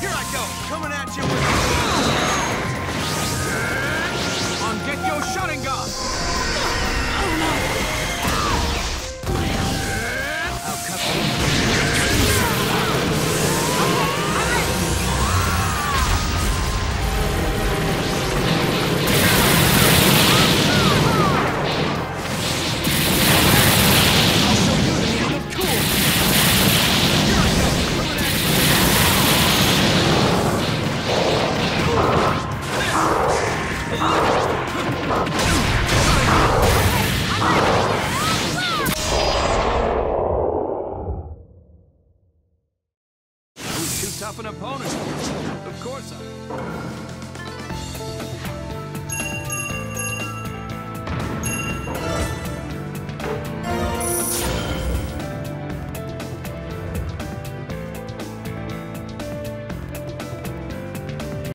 Here I go, coming at you with... Tough an opponent. Of course.